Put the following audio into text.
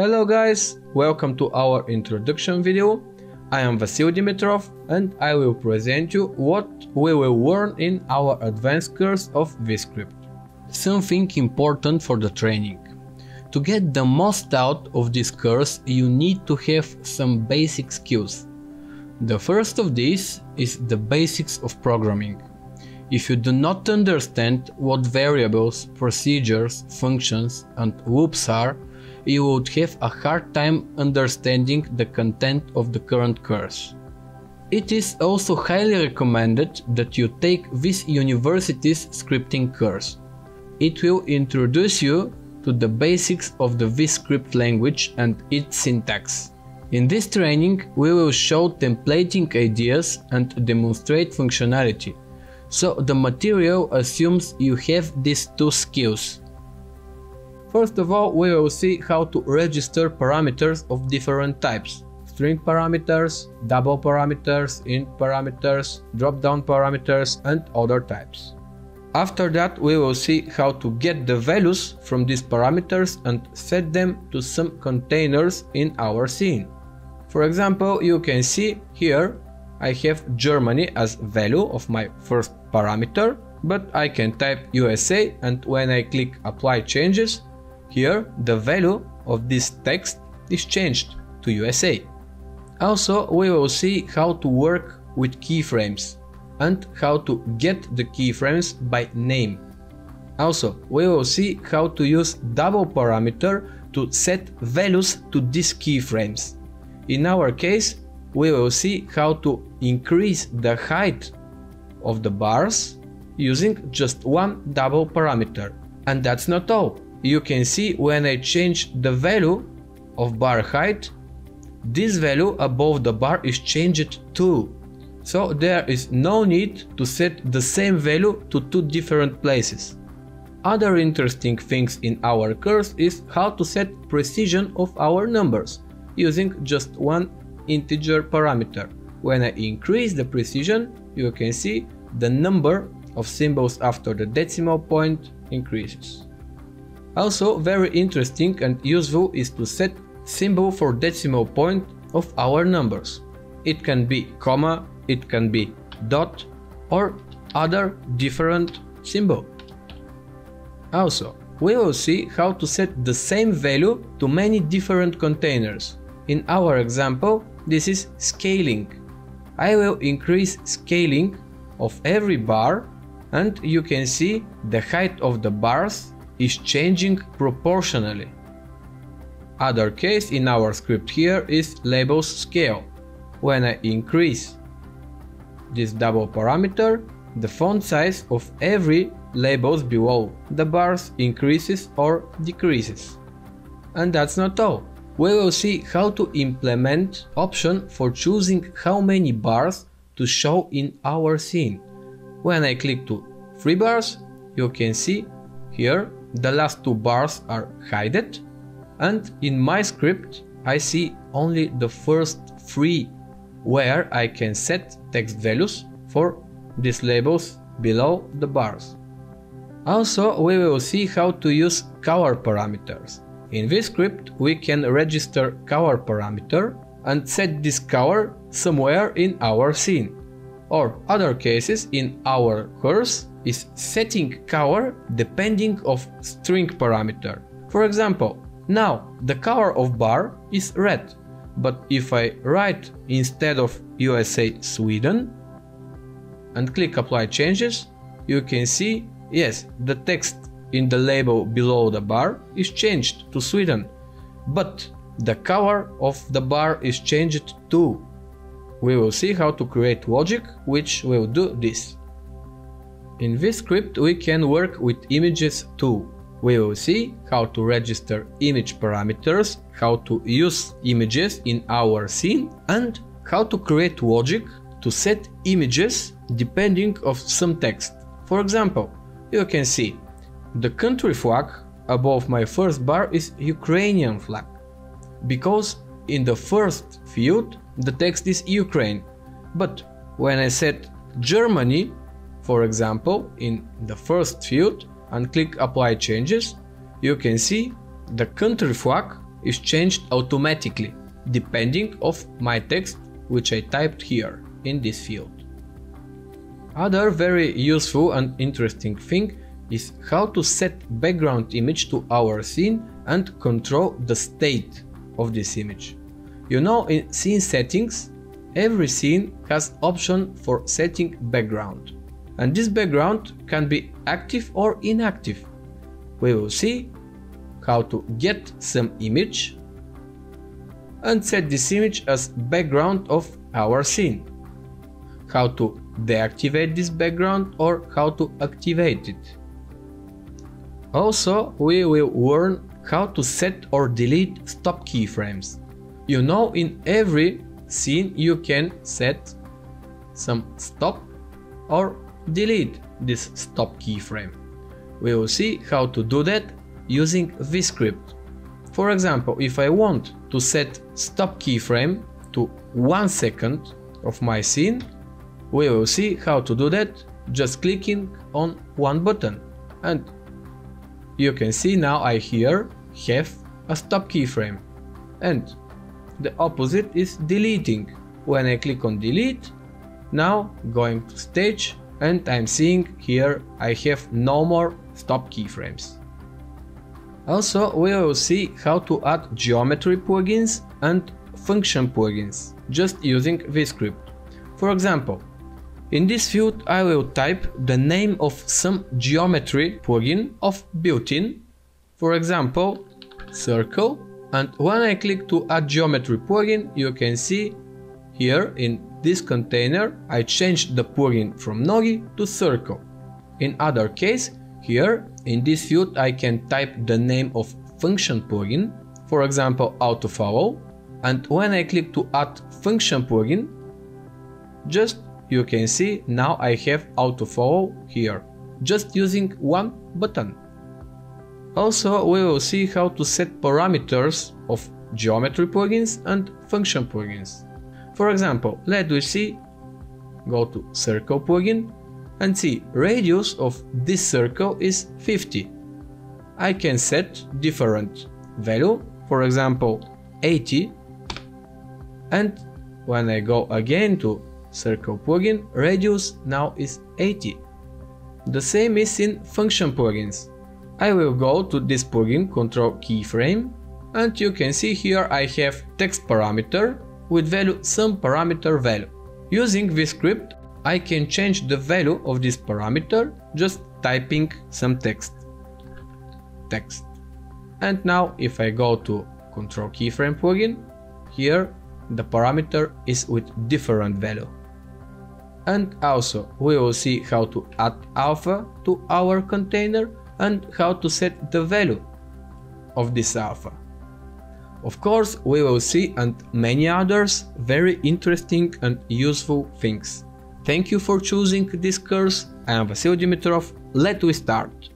Hello guys, welcome to our introduction video. I am Vasil Dimitrov and I will present you what we will learn in our advanced course of Viz Script. Something important for the training. To get the most out of this course you need to have some basic skills. The first of these is the basics of programming. If you do not understand what variables, procedures, functions and loops are, you would have a hard time understanding the content of the current course. It is also highly recommended that you take this university's scripting course. It will introduce you to the basics of the Viz Script language and its syntax. In this training, we will show templating ideas and demonstrate functionality. So the material assumes you have these two skills. First of all, we will see how to register parameters of different types. String parameters, double parameters, int parameters, drop-down parameters and other types. After that, we will see how to get the values from these parameters and set them to some containers in our scene. For example, you can see here I have Germany as value of my first parameter, but I can type USA and when I click apply changes, here the value of this text is changed to USA. Also, we will see how to work with keyframes and how to get the keyframes by name. Also, we will see how to use double parameter to set values to these keyframes. In our case, we will see how to increase the height of the bars using just one double parameter. And that's not all. You can see when I change the value of bar height, this value above the bar is changed too. So there is no need to set the same value to two different places. Other interesting things in our course is how to set precision of our numbers using just one integer parameter. When I increase the precision, you can see the number of symbols after the decimal point increases. Also very interesting and useful is to set symbol for decimal point of our numbers. It can be comma, it can be dot or other different symbol. Also, we will see how to set the same value to many different containers. In our example, this is scaling. I will increase scaling of every bar and you can see the height of the bars is changing proportionally. Other case in our script here is labels scale. When I increase this double parameter, the font size of every labels below the bars increases or decreases. And that's not all we will see how to implement option for choosing how many bars to show in our scene. When I click to 3 bars, you can see here the last two bars are hidden and in my script I see only the first three where I can set text values for these labels below the bars. Also we will see how to use color parameters. In this script, we can register color parameter and set this color somewhere in our scene. Or other cases in our course is setting color depending of string parameter. For example, now the color of bar is red, but if I write instead of USA Sweden and click apply changes, you can see, yes, the text in the label below the bar is changed to Sweden, but the color of the bar is changed too. We will see how to create logic which will do this. In this script we can work with images too. We will see how to register image parameters, how to use images in our scene and how to create logic to set images depending of some text. For example, you can see the country flag above my first bar is Ukrainian flag, because in the first field the text is Ukraine, but when I set Germany, for example, in the first field and click apply changes, you can see the country flag is changed automatically depending of my text which I typed here in this field. Other very useful and interesting thing is how to set background image to our scene and control the state of this image. You know in scene settings every scene has option for setting background and this background can be active or inactive. We will see how to get some image and set this image as background of our scene. How to deactivate this background or how to activate it. Also, we will learn how to set or delete stop keyframes. You know in every scene you can set some stop or delete this stop keyframe. We will see how to do that using Viz Script. For example, if I want to set stop keyframe to 1 second of my scene, we will see how to do that just clicking on one button and you can see now I here have a stop keyframe and the opposite is deleting. When I click on delete, now going to stage and I'm seeing here I have no more stop keyframes. Also we will see how to add geometry plugins and function plugins just using Viz Script. For example, in this field I will type the name of some geometry plugin of built-in, for example circle and when I click to add geometry plugin you can see here in this container I changed the plugin from Nogi to circle. In other case here in this field I can type the name of function plugin for example autofollow and when I click to add function plugin just you can see now I have autofollow here just using one button. Also, we will see how to set parameters of geometry plugins and function plugins. For example, let us see, go to circle plugin and see radius of this circle is 50. I can set different value, for example 80 and when I go again to circle plugin, radius now is 80. The same is in function plugins. I will go to this plugin control keyframe and you can see here I have text parameter with value some parameter value. Using this script, I can change the value of this parameter just typing some text. Text. And now if I go to control keyframe plugin, here the parameter is with different value. And also we will see how to add alpha to our container and how to set the value of this alpha. Of course, we will see and many others very interesting and useful things. Thank you for choosing this course. I am Vasil Dimitrov. Let's start.